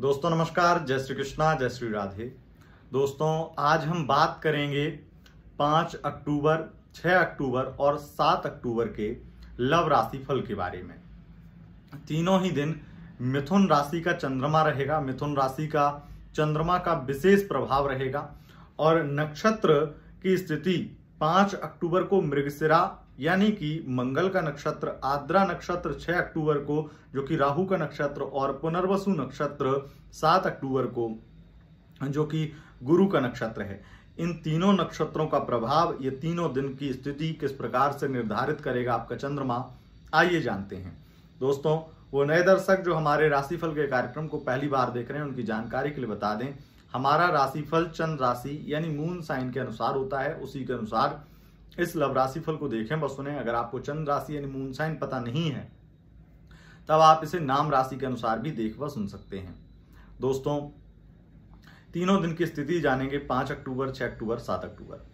दोस्तों, नमस्कार। जय श्री कृष्णा, जय श्री राधे। दोस्तों, आज हम बात करेंगे 5 अक्टूबर 6 अक्टूबर और 7 अक्टूबर के लव राशि फल के बारे में। तीनों ही दिन मिथुन राशि का चंद्रमा रहेगा। मिथुन राशि का चंद्रमा का विशेष प्रभाव रहेगा और नक्षत्र की स्थिति 5 अक्टूबर को मृगशिरा यानी कि मंगल का नक्षत्र, आद्रा नक्षत्र 6 अक्टूबर को, जो कि राहु का नक्षत्र और पुनर्वसु नक्षत्र 7 अक्टूबर को, जो कि गुरु का नक्षत्र है। इन तीनों नक्षत्रों का प्रभाव ये तीनों दिन की स्थिति किस प्रकार से निर्धारित करेगा आपका चंद्रमा, आइए जानते हैं। दोस्तों, वो नए दर्शक जो हमारे राशिफल के कार्यक्रम को पहली बार देख रहे हैं, उनकी जानकारी के लिए बता दें, हमारा राशिफल चंद्र राशि यानी मून साइन के अनुसार होता है, उसी के अनुसार इस लव राशि फल को देखें, बस सुने अगर आपको चंद्र राशि यानी मून साइन पता नहीं है, तब आप इसे नाम राशि के अनुसार भी देख व सुन सकते हैं। दोस्तों, तीनों दिन की स्थिति जानेंगे, पाँच अक्टूबर, छह अक्टूबर, सात अक्टूबर।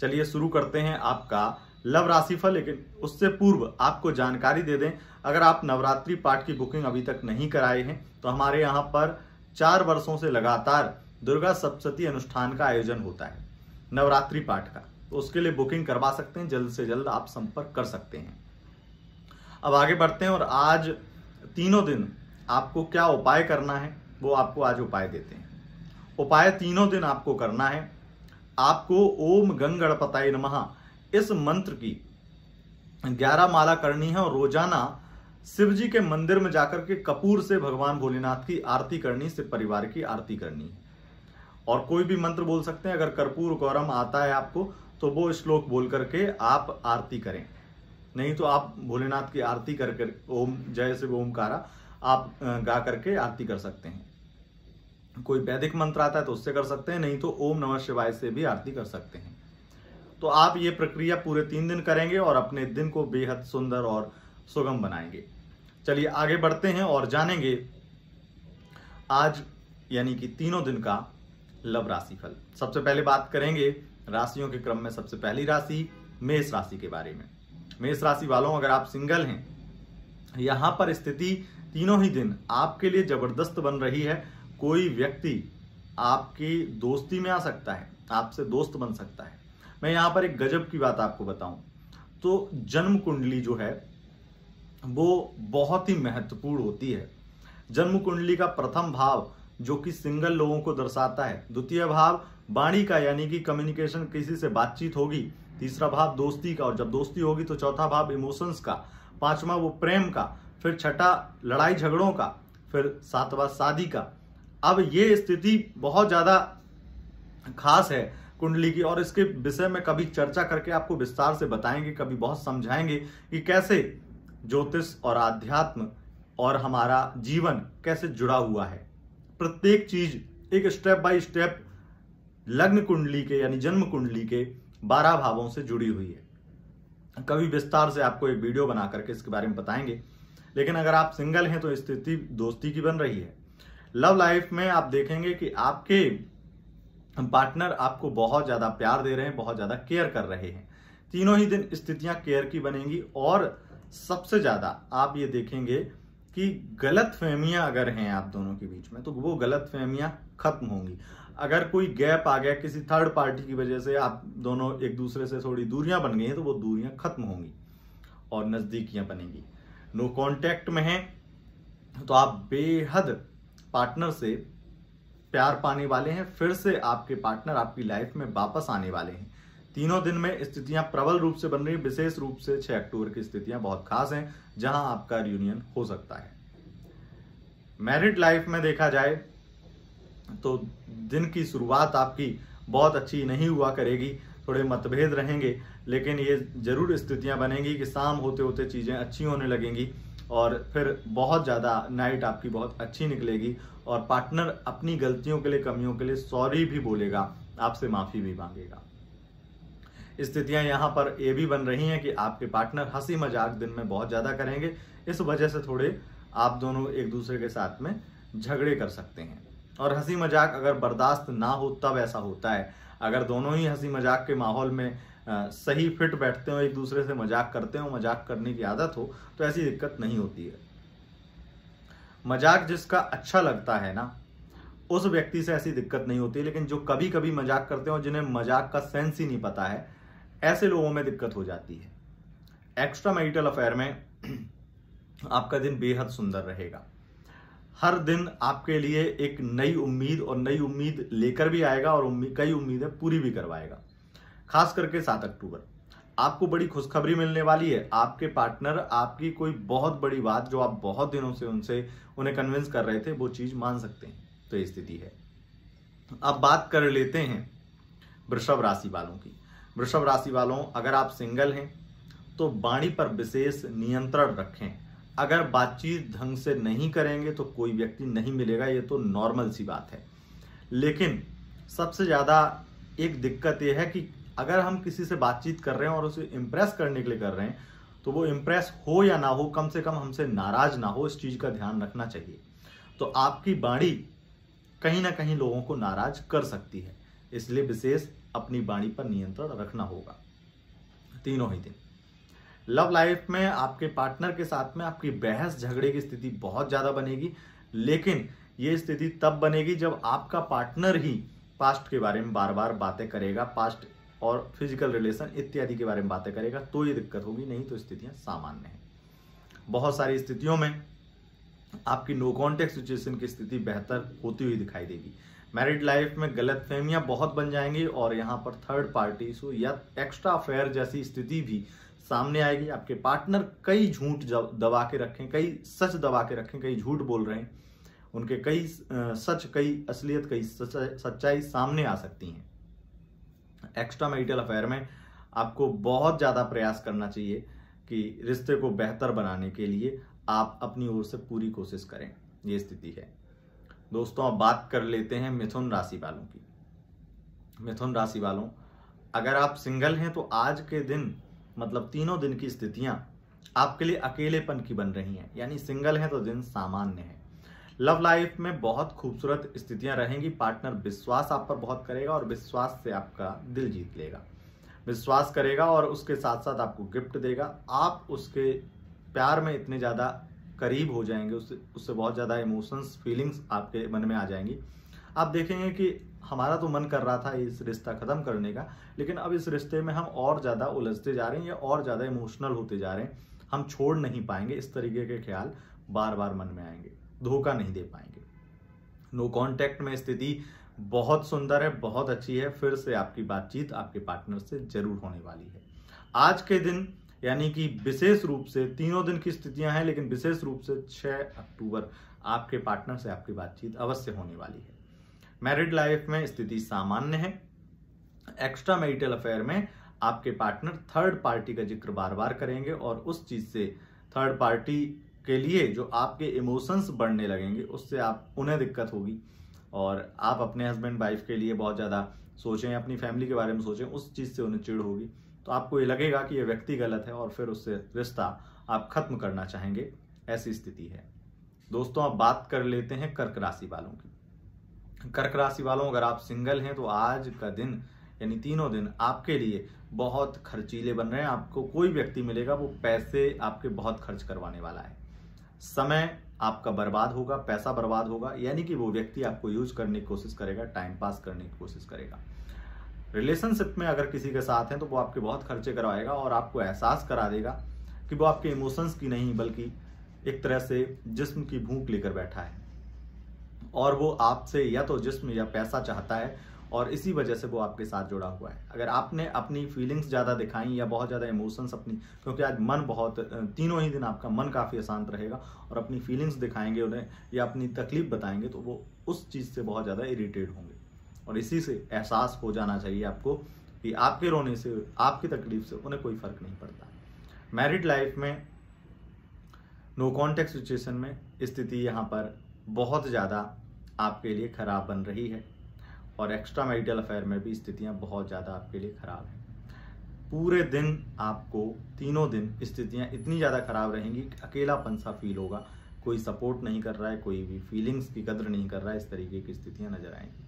चलिए शुरू करते हैं आपका लव राशिफल, लेकिन उससे पूर्व आपको जानकारी दे दें, अगर आप नवरात्रि पाठ की बुकिंग अभी तक नहीं कराए हैं तो हमारे यहाँ पर चार वर्षों से लगातार दुर्गा सप्तती अनुष्ठान का आयोजन होता है, नवरात्रि पाठ का। तो उसके लिए बुकिंग करवा सकते हैं, जल्द से जल्द आप संपर्क कर सकते हैं। अब आगे बढ़ते हैं और आज तीनों दिन आपको क्या उपाय करना है, वो आपको आज उपाय देते हैं। उपाय तीनों दिन आपको करना है। आपको ओम गंगणपताय नमः इस मंत्र की ग्यारह माला करनी है और रोज़ाना शिव जी के मंदिर में जाकर के कपूर से भगवान भोलेनाथ की आरती करनी, शिव परिवार की आरती करनी। और कोई भी मंत्र बोल सकते हैं, अगर कर्पूर गौरम आता है आपको तो वो श्लोक बोल करके आप आरती करें। नहीं तो आप भोलेनाथ की आरती कर कर, ओम, जय शिव, ओमकारा, आप गा करके आरती कर सकते हैं। कोई वैदिक मंत्र आता है तो उससे कर सकते हैं, नहीं तो ओम नमः शिवाय से भी आरती कर सकते हैं। तो आप ये प्रक्रिया पूरे तीन दिन करेंगे और अपने दिन को बेहद सुंदर और सुगम बनाएँगे। चलिए आगे बढ़ते हैं और जानेंगे आज यानी कि तीनों दिन का लव राशि फल सबसे पहले बात करेंगे राशियों के क्रम में सबसे पहली राशि मेष राशि के बारे में। मेष राशि वालों, अगर आप सिंगल हैं, यहाँ पर स्थिति तीनों ही दिन आपके लिए ज़बरदस्त बन रही है। कोई व्यक्ति आपकी दोस्ती में आ सकता है, आपसे दोस्त बन सकता है। मैं यहाँ पर एक गजब की बात आपको बताऊँ। तो जन्म कुंडली जो है, वो बहुत ही महत्वपूर्ण होती है। जन्म कुंडली का प्रथम भाव जो कि सिंगल लोगों को दर्शाता है। द्वितीय भाव वाणी का यानी कि कम्युनिकेशन किसी से बातचीत होगी, तीसरा भाव दोस्ती का, और जब दोस्ती होगी तो चौथा भाव इमोशंस का, पांचवा वो प्रेम का, फिर छठा लड़ाई झगड़ों का, फिर सातवां शादी का। अब ये स्थिति बहुत ज़्यादा खास है कुंडली की, और इसके विषय में कभी चर्चा करके आपको विस्तार से बताएँगे, कभी बहुत समझाएँगे कि कैसे ज्योतिष और आध्यात्म और हमारा जीवन कैसे जुड़ा हुआ है। प्रत्येक चीज़ एक स्टेप बाय स्टेप लग्न कुंडली के यानी जन्म कुंडली के बारह भावों से जुड़ी हुई है। कभी विस्तार से आपको एक वीडियो बना करके इसके बारे में बताएँगे। लेकिन अगर आप सिंगल हैं तो स्थिति दोस्ती की बन रही है। लव लाइफ में आप देखेंगे कि आपके पार्टनर आपको बहुत ज़्यादा प्यार दे रहे हैं, बहुत ज़्यादा केयर कर रहे हैं। तीनों ही दिन स्थितियाँ केयर की बनेंगी और सबसे ज़्यादा आप ये देखेंगे कि गलत फहमियाँ अगर हैं आप दोनों के बीच में तो वो गलत फहमियाँ खत्म होंगी। अगर कोई गैप आ गया किसी थर्ड पार्टी की वजह से, आप दोनों एक दूसरे से थोड़ी दूरियाँ बन गई हैं तो वो दूरियाँ खत्म होंगी और नजदीकियाँ बनेंगी। नो कांटेक्ट में हैं तो आप बेहद पार्टनर से प्यार पाने वाले हैं, फिर से आपके पार्टनर आपकी लाइफ में वापस आने वाले हैं। तीनों दिन में स्थितियाँ प्रबल रूप से बन रही विशेष रूप से 6 अक्टूबर की स्थितियाँ बहुत खास हैं, जहाँ आपका रियूनियन हो सकता है। मैरिड लाइफ में देखा जाए तो दिन की शुरुआत आपकी बहुत अच्छी नहीं हुआ करेगी, थोड़े मतभेद रहेंगे, लेकिन ये ज़रूर स्थितियाँ बनेंगी कि शाम होते होते चीज़ें अच्छी होने लगेंगी, और फिर बहुत ज़्यादा नाइट आपकी बहुत अच्छी निकलेगी, और पार्टनर अपनी गलतियों के लिए, कमियों के लिए सॉरी भी बोलेगा, आपसे माफ़ी भी मांगेगा। स्थितियाँ यहाँ पर ये भी बन रही हैं कि आपके पार्टनर हँसी मज़ाक दिन में बहुत ज़्यादा करेंगे। इस वजह से थोड़े आप दोनों एक दूसरे के साथ में झगड़े कर सकते हैं। और हँसी मज़ाक अगर बर्दाश्त ना हो, तब ऐसा होता है। अगर दोनों ही हँसी मज़ाक के माहौल में सही फिट बैठते हो, एक दूसरे से मज़ाक करते हो, मज़ाक करने की आदत हो तो ऐसी दिक्कत नहीं होती है। मज़ाक जिसका अच्छा लगता है ना, उस व्यक्ति से ऐसी दिक्कत नहीं होती, लेकिन जो कभी कभी मज़ाक करते हो, जिन्हें मज़ाक का सेंस ही नहीं पता है ऐसे लोगों में दिक्कत हो जाती है। एक्स्ट्रा मैरिटल अफेयर में आपका दिन बेहद सुंदर रहेगा। हर दिन आपके लिए एक नई उम्मीद और नई उम्मीद लेकर भी आएगा और उम्मीद कई उम्मीदें पूरी भी करवाएगा। खास करके सात अक्टूबर। आपको बड़ी खुशखबरी मिलने वाली है। आपके पार्टनर आपकी कोई बहुत बड़ी बात जो आप बहुत दिनों से उनसे, उन्हें कन्विंस कर रहे थे, वो चीज़ मान सकते हैं। तो ये स्थिति है। अब बात कर लेते हैं वृषभ राशि वालों की। वृषभ राशि वालों, अगर आप सिंगल हैं तो वाणी पर विशेष नियंत्रण रखें। अगर बातचीत ढंग से नहीं करेंगे तो कोई व्यक्ति नहीं मिलेगा, ये तो नॉर्मल सी बात है। लेकिन सबसे ज़्यादा एक दिक्कत यह है कि अगर हम किसी से बातचीत कर रहे हैं और उसे इम्प्रेस करने के लिए कर रहे हैं तो वो इम्प्रेस हो या ना हो, कम से कम हमसे नाराज़ ना हो, इस चीज़ का ध्यान रखना चाहिए। तो आपकी बाणी कहीं ना कहीं लोगों को नाराज़ कर सकती है, इसलिए विशेष अपनी बाणी पर नियंत्रण रखना होगा। तीनों ही दिन। लव लाइफ में आपके पार्टनर के साथ में आपकी बहस झगड़े की स्थिति बहुत ज़्यादा बनेगी, लेकिन ये स्थिति तब बनेगी जब आपका पार्टनर ही पास्ट के बारे में बार बार बातें करेगा पास्ट और फ़िज़िकल रिलेशन इत्यादि के बारे में बातें करेगा तो ये दिक्कत होगी, नहीं तो स्थितियाँ सामान्य है। बहुत सारी स्थितियों में आपकी नो कॉन्टेक्ट सिचुएशन की स्थिति बेहतर होती हुई दिखाई देगी। मैरिड लाइफ में गलत फहमियाँ बहुत बन जाएँगी और यहाँ पर थर्ड पार्टी या एक्स्ट्रा अफेयर जैसी स्थिति भी सामने आएगी। आपके पार्टनर कई झूठ दबा के रखें, कई सच दबा के रखें, कई झूठ बोल रहे हैं। उनके कई सच, कई असलियत, कई सच्चाई सामने आ सकती हैं। एक्स्ट्रा मैरिटल अफेयर में आपको बहुत ज़्यादा प्रयास करना चाहिए कि रिश्ते को बेहतर बनाने के लिए आप अपनी ओर से पूरी कोशिश करें। ये स्थिति है। दोस्तों, अब बात कर लेते हैं मिथुन राशि वालों की। मिथुन राशि वालों, अगर आप सिंगल हैं तो आज के दिन मतलब तीनों दिन की स्थितियाँ आपके लिए अकेलेपन की बन रही हैं। यानी सिंगल है तो दिन सामान्य है। लव लाइफ में बहुत खूबसूरत स्थितियाँ रहेंगी। पार्टनर विश्वास आप पर बहुत करेगा और विश्वास से आपका दिल जीत लेगा। विश्वास करेगा और उसके साथ साथ आपको गिफ्ट देगा। आप उसके प्यार में इतने ज़्यादा करीब हो जाएँगे, उससे उससे बहुत ज़्यादा इमोशंस फीलिंग्स आपके मन में आ जाएँगी। आप देखेंगे कि हमारा तो मन कर रहा था इस रिश्ता खत्म करने का, लेकिन अब इस रिश्ते में हम और ज़्यादा उलझते जा रहे हैं या और ज़्यादा इमोशनल होते जा रहे हैं। हम छोड़ नहीं पाएँगे, इस तरीके के ख्याल बार बार मन में आएँगे, धोखा नहीं दे पाएँगे। नो कॉन्टैक्ट में स्थिति बहुत सुंदर है, बहुत अच्छी है, फिर से आपकी बातचीत आपके पार्टनर से ज़रूर होने वाली है। आज के दिन यानी कि विशेष रूप से तीनों दिन की स्थितियाँ हैं, लेकिन विशेष रूप से 6 अक्टूबर आपके पार्टनर से आपकी बातचीत अवश्य होने वाली है। मैरिड लाइफ में स्थिति सामान्य है। एक्स्ट्रा मैरिटल अफेयर में आपके पार्टनर थर्ड पार्टी का ज़िक्र बार बार करेंगे और उस चीज़ से थर्ड पार्टी के लिए जो आपके इमोशंस बढ़ने लगेंगे, उससे आप, उन्हें दिक्कत होगी और आप अपने हस्बैंड वाइफ के लिए बहुत ज़्यादा सोचें, अपनी फैमिली के बारे में सोचें, उस चीज़ से उन्हें चिड़ होगी। तो आपको ये लगेगा कि ये व्यक्ति गलत है और फिर उससे रिश्ता आप खत्म करना चाहेंगे, ऐसी स्थिति है। दोस्तों, अब बात कर लेते हैं कर्क राशि वालों की। कर्क राशि वालों, अगर आप सिंगल हैं तो आज का दिन, यानी तीनों दिन आपके लिए बहुत खर्चीले बन रहे हैं। आपको कोई व्यक्ति मिलेगा, वो पैसे आपके बहुत खर्च करवाने वाला है। समय आपका बर्बाद होगा, पैसा बर्बाद होगा, यानी कि वो व्यक्ति आपको यूज़ करने की कोशिश करेगा, टाइम पास करने की कोशिश करेगा। रिलेशनशिप में अगर किसी के साथ हैं तो वो आपके बहुत खर्चे करवाएगा और आपको एहसास करा देगा कि वो आपके इमोशंस की नहीं, बल्कि एक तरह से जिस्म की भूख लेकर बैठा है। और वो आपसे या तो जिस्म या पैसा चाहता है और इसी वजह से वो आपके साथ जुड़ा हुआ है। अगर आपने अपनी फीलिंग्स ज़्यादा दिखाई या बहुत ज़्यादा इमोशंस अपनी, क्योंकि आज मन बहुत तीनों ही दिन आपका मन काफ़ी अशांत रहेगा और अपनी फीलिंग्स दिखाएँगे उन्हें या अपनी तकलीफ़ बताएँगे तो वो उस चीज़ से बहुत ज़्यादा इरिटेट होंगे। और इसी से एहसास हो जाना चाहिए आपको कि आपके रोने से, आपकी तकलीफ़ से उन्हें कोई फ़र्क नहीं पड़ता। मैरिड लाइफ में नो कॉन्टेक्ट सिचुएशन में स्थिति यहाँ पर बहुत ज़्यादा आपके लिए खराब बन रही है और एक्स्ट्रा मैरिटल अफेयर में भी स्थितियाँ बहुत ज़्यादा आपके लिए खराब हैं। पूरे दिन आपको तीनों दिन स्थितियाँ इतनी ज़्यादा खराब रहेंगी कि अकेलापन सा फील होगा। कोई सपोर्ट नहीं कर रहा है, कोई भी फीलिंग्स की कदर नहीं कर रहा है, इस तरीके की स्थितियाँ नज़र आएँगी।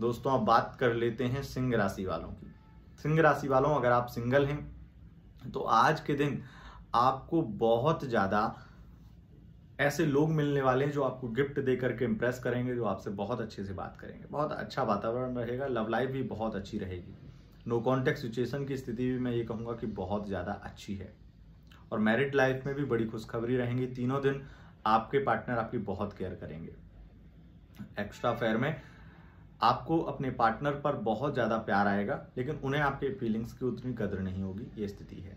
दोस्तों, अब बात कर लेते हैं सिंह राशि वालों की। सिंह राशि वालों, अगर आप सिंगल हैं तो आज के दिन आपको बहुत ज़्यादा ऐसे लोग मिलने वाले हैं जो आपको गिफ्ट दे करके इम्प्रेस करेंगे, जो आपसे बहुत अच्छे से बात करेंगे। बहुत अच्छा वातावरण रहेगा लव लाइफ भी बहुत अच्छी रहेगी। नो कॉन्टेक्ट सिचुएशन की स्थिति भी मैं ये कहूँगा कि बहुत ज़्यादा अच्छी है। और मैरिड लाइफ में भी बड़ी खुशखबरी रहेंगी। तीनों दिन आपके पार्टनर आपकी बहुत केयर करेंगे। एक्स्ट्रा फेयर में आपको अपने पार्टनर पर बहुत ज़्यादा प्यार आएगा, लेकिन उन्हें आपके फीलिंग्स की उतनी कदर नहीं होगी, ये स्थिति है।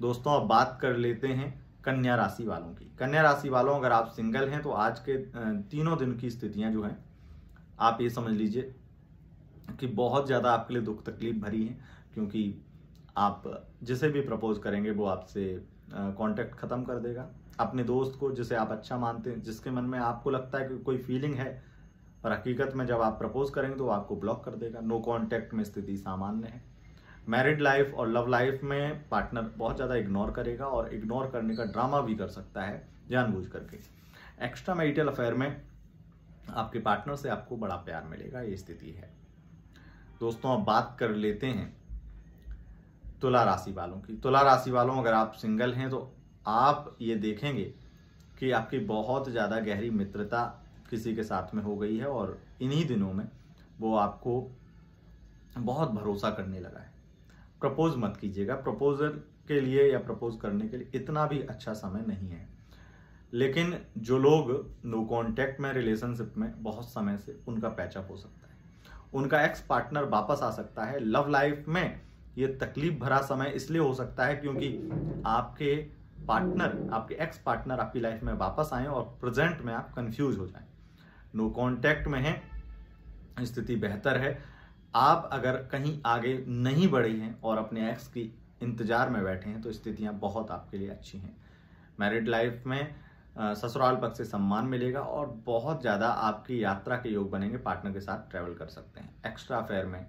दोस्तों, अब बात कर लेते हैं कन्या राशि वालों की। कन्या राशि वालों, अगर आप सिंगल हैं तो आज के तीनों दिन की स्थितियाँ जो हैं, आप ये समझ लीजिए कि बहुत ज़्यादा आपके लिए दुख तकलीफ़ भरी है, क्योंकि आप जिसे भी प्रपोज करेंगे, वो आपसे कांटेक्ट ख़त्म कर देगा। अपने दोस्त को जिसे आप अच्छा मानते हैं, जिसके मन में आपको लगता है कि कोई फीलिंग है पर हकीकत में जब आप प्रपोज करेंगे तो वो आपको ब्लॉक कर देगा। नो कांटेक्ट में स्थिति सामान्य है। मैरिड लाइफ और लव लाइफ में पार्टनर बहुत ज़्यादा इग्नोर करेगा और इग्नोर करने का ड्रामा भी कर सकता है, जानबूझ करके। एक्स्ट्रा मैरिटल अफेयर में आपके पार्टनर से आपको बड़ा प्यार मिलेगा, ये स्थिति है। दोस्तों, अब बात कर लेते हैं तुला राशि वालों की। तुला राशि वालों, अगर आप सिंगल हैं तो आप ये देखेंगे कि आपकी बहुत ज़्यादा गहरी मित्रता किसी के साथ में हो गई है और इन्हीं दिनों में वो आपको बहुत भरोसा करने लगा है। प्रपोज मत कीजिएगा। प्रपोजल के लिए या प्रपोज करने के लिए इतना भी अच्छा समय नहीं है। लेकिन जो लोग नो कांटेक्ट में रिलेशनशिप में बहुत समय से उनका पैचअप हो सकता है। उनका एक्स पार्टनर वापस आ सकता है। लव लाइफ में ये तकलीफ़ भरा समय इसलिए हो सकता है क्योंकि आपके पार्टनर आपके एक्स पार्टनर आपकी लाइफ में वापस आए और प्रेजेंट में आप कंफ्यूज हो जाएँ। नो कॉन्टैक्ट में है, स्थिति बेहतर है। आप अगर कहीं आगे नहीं बढ़े हैं और अपने एक्स की इंतज़ार में बैठे हैं तो स्थितियाँ बहुत आपके लिए अच्छी हैं। मैरिड लाइफ में ससुराल पक्ष से सम्मान मिलेगा और बहुत ज़्यादा आपकी यात्रा के योग बनेंगे पार्टनर के साथ ट्रैवल कर सकते हैं। एक्स्ट्रा अफेयर में,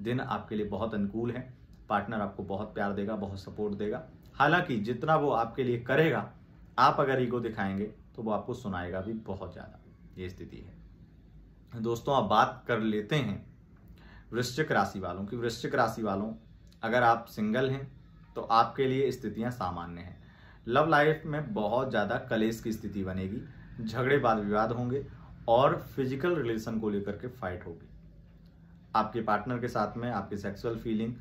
दिन आपके लिए बहुत अनुकूल है। पार्टनर आपको बहुत प्यार देगा, बहुत सपोर्ट देगा। हालाँकि जितना वो आपके लिए करेगा, आप अगर ईगो दिखाएँगे तो वो आपको सुनाएगा भी बहुत ज़्यादा। ये स्थिति है। दोस्तों, अब बात कर लेते हैं वृश्चिक राशि वालों की। वृश्चिक राशि वालों, अगर आप सिंगल हैं तो आपके लिए स्थितियाँ सामान्य हैं। लव लाइफ में बहुत ज़्यादा कलेश की स्थिति बनेगी, झगड़े वाद विवाद होंगे और फ़िज़िकल रिलेशन को लेकर के फाइट होगी। आपके पार्टनर के साथ में आपकी सेक्सुअल फीलिंग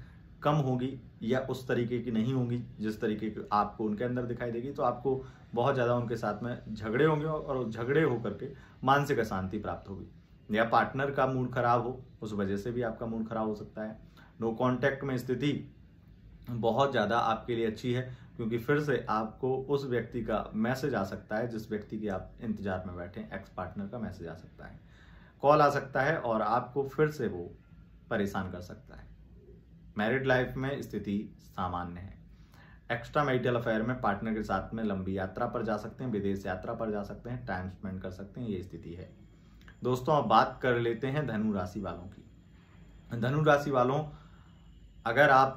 कम होगी या उस तरीके की नहीं होंगी, जिस तरीके की आपको उनके अंदर दिखाई देगी तो आपको बहुत ज़्यादा उनके साथ में झगड़े होंगे और झगड़े होकर के मानसिक अशांति प्राप्त होगी। या पार्टनर का मूड खराब हो, उस वजह से भी आपका मूड खराब हो सकता है। नो कांटेक्ट में स्थिति बहुत ज़्यादा आपके लिए अच्छी है, क्योंकि फिर से आपको उस व्यक्ति का मैसेज आ सकता है, जिस व्यक्ति की आप इंतज़ार में बैठे एक्स पार्टनर का मैसेज आ सकता है। कॉल आ सकता है और आपको फिर से वो परेशान कर सकता है। मैरिड लाइफ में स्थिति सामान्य है। एक्स्ट्रा मैरिटल अफेयर में पार्टनर के साथ में लंबी यात्रा पर जा सकते हैं, विदेश यात्रा पर जा सकते हैं टाइम स्पेंड कर सकते हैं, ये स्थिति है। दोस्तों, अब बात कर लेते हैं धनु राशि वालों की। धनु राशि वालों, अगर आप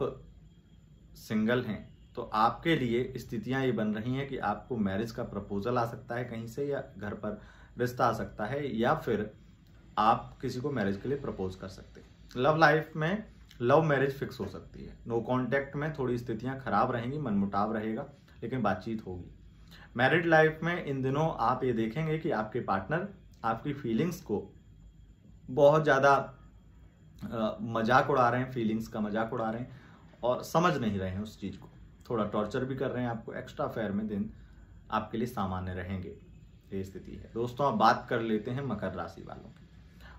सिंगल हैं तो आपके लिए स्थितियाँ ये बन रही हैं कि आपको मैरिज का प्रपोजल आ सकता है कहीं से या घर पर रिश्ता आ सकता है या फिर आप किसी को मैरिज के लिए प्रपोज कर सकते हैं। लव लाइफ में लव मैरिज फिक्स हो सकती है। नो कांटेक्ट में थोड़ी स्थितियाँ खराब रहेंगी, मनमुटाव रहेगा, लेकिन बातचीत होगी। मैरिड लाइफ में इन दिनों आप ये देखेंगे कि आपके पार्टनर आपकी फीलिंग्स को बहुत ज़्यादा मज़ाक उड़ा रहे हैं फीलिंग्स का मज़ाक उड़ा रहे हैं और समझ नहीं रहे हैं उस चीज़ को। थोड़ा टॉर्चर भी कर रहे हैं आपको एक्स्ट्रा फेयर में दिन आपके लिए सामान्य रहेंगे। ये स्थिति है। दोस्तों, आप बात कर लेते हैं मकर राशि वालों की।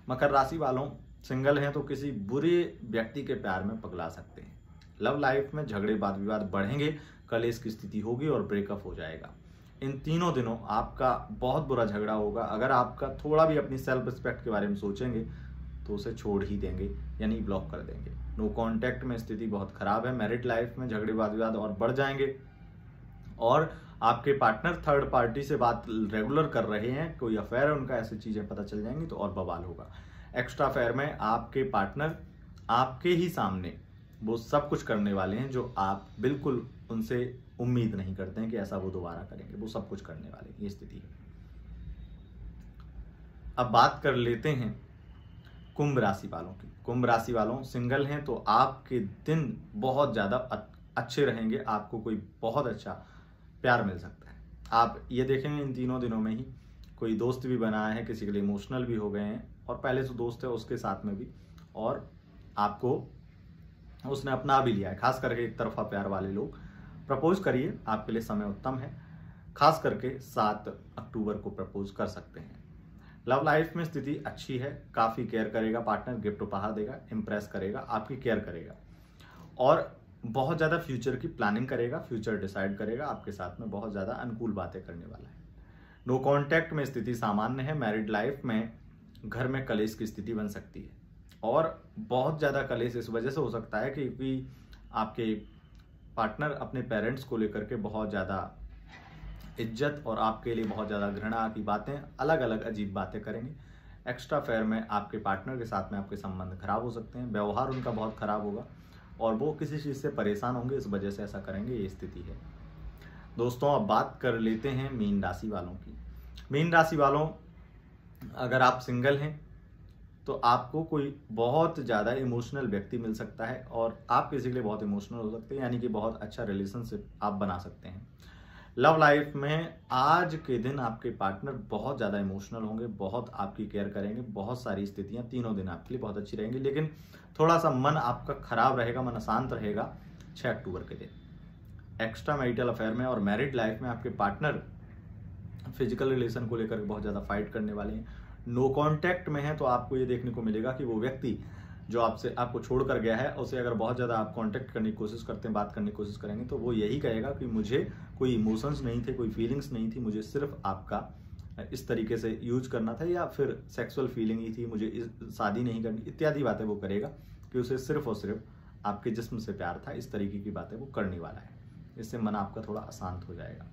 मकर राशि वालों सिंगल हैं तो किसी बुरे व्यक्ति के प्यार में पगला सकते हैं। लव लाइफ में झगड़े वाद विवाद बढ़ेंगे, कलेश की स्थिति होगी और ब्रेकअप हो जाएगा। इन तीनों दिनों आपका बहुत बुरा झगड़ा होगा। अगर आपका थोड़ा भी अपनी सेल्फ रिस्पेक्ट के बारे में सोचेंगे तो उसे छोड़ ही देंगे, यानी ब्लॉक कर देंगे। नो कांटेक्ट में स्थिति बहुत खराब है मैरिड लाइफ में झगड़े वाद विवाद और बढ़ जाएँगे। और आपके पार्टनर थर्ड पार्टी से बात रेगुलर कर रहे हैं, कोई अफेयर है, उनका ऐसी चीज़ें पता चल जाएँगी तो और बवाल होगा। एक्स्ट्रा फेयर में आपके पार्टनर आपके ही सामने वो सब कुछ करने वाले हैं जो आप बिल्कुल उनसे उम्मीद नहीं करते हैं कि ऐसा वो दोबारा करेंगे। वो सब कुछ करने वाले ये स्थिति है। अब बात कर लेते हैं कुंभ राशि वालों की। कुंभ राशि वालों सिंगल हैं तो आपके दिन बहुत ज़्यादा अच्छे रहेंगे। आपको कोई बहुत अच्छा प्यार मिल सकता है। आप ये देखेंगे इन तीनों दिनों में ही कोई दोस्त भी बनाया है, किसी के लिए इमोशनल भी हो गए हैं, और पहले से दोस्त है उसके साथ में भी, और आपको उसने अपना भी लिया है, खास करके एक तरफा प्यार वाले लोग। प्रपोज करिए, आपके लिए समय उत्तम है। खास करके सात अक्टूबर को प्रपोज कर सकते हैं। लव लाइफ में स्थिति अच्छी है, काफ़ी केयर करेगा पार्टनर गिफ्ट उपहार देगा इम्प्रेस करेगा, आपकी केयर करेगा। और बहुत ज़्यादा फ्यूचर की प्लानिंग करेगा फ्यूचर डिसाइड करेगा, आपके साथ में बहुत ज़्यादा अनुकूल बातें करने वाला है। नो कॉन्टैक्ट में स्थिति सामान्य है मैरिड लाइफ में घर में कलेश की स्थिति बन सकती है। और बहुत ज़्यादा कलेश इस वजह से हो सकता है क्योंकि आपके पार्टनर अपने पेरेंट्स को लेकर के बहुत ज़्यादा इज़्ज़त और आपके लिए बहुत ज़्यादा घृणा की बातें अलग अलग अजीब बातें करेंगे। एक्स्ट्रा फेयर में आपके पार्टनर के साथ में आपके संबंध खराब हो सकते हैं, व्यवहार उनका बहुत खराब होगा और वो किसी चीज़ से परेशान होंगे, इस वजह से ऐसा करेंगे, ये स्थिति है। दोस्तों, अब बात कर लेते हैं मीन राशि वालों की। मीन राशि वालों, अगर आप सिंगल हैं तो आपको कोई बहुत ज़्यादा इमोशनल व्यक्ति मिल सकता है और आप किसी के लिए बहुत इमोशनल हो सकते हैं, यानी कि बहुत अच्छा रिलेशनशिप आप बना सकते हैं। लव लाइफ में आज के दिन आपके पार्टनर बहुत ज़्यादा इमोशनल होंगे, बहुत आपकी केयर करेंगे, बहुत सारी स्थितियाँ तीनों दिन आपके लिए बहुत अच्छी रहेंगी, लेकिन थोड़ा सा मन आपका खराब रहेगा, मन अशांत रहेगा छः अक्टूबर के दिन। एक्स्ट्रा मैरिटल अफेयर में और मैरिड लाइफ में आपके पार्टनर फ़िज़िकल रिलेशन को लेकर बहुत ज़्यादा फाइट करने वाले हैं। नो no कॉन्टैक्ट में है तो आपको ये देखने को मिलेगा कि वो व्यक्ति जो आपसे, आपको छोड़ कर गया है, उसे अगर बहुत ज़्यादा आप कॉन्टैक्ट करने की कोशिश करते हैं, बात करने की कोशिश करेंगे तो वो यही कहेगा कि मुझे कोई इमोशंस नहीं थे, कोई फीलिंग्स नहीं थी, मुझे सिर्फ़ आपका इस तरीके से यूज़ करना था या फिर सेक्सुअल फीलिंग ही थी, मुझे शादी नहीं करनी, इत्यादि बातें वो करेगा कि उसे सिर्फ़ और सिर्फ़ आपके जिस्म से प्यार था, इस तरीके की बातें वो करने वाला है। इससे मन आपका थोड़ा अशांत हो जाएगा।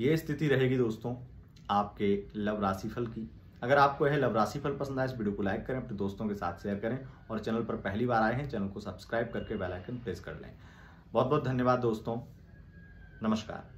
ये स्थिति रहेगी दोस्तों आपके लव राशिफल की। अगर आपको यह लव राशि फल पसंद आए इस वीडियो को लाइक करें, अपने दोस्तों के साथ शेयर करें और चैनल पर पहली बार आए हैं, चैनल को सब्सक्राइब करके बेल आइकन प्रेस कर लें। बहुत बहुत धन्यवाद दोस्तों। नमस्कार।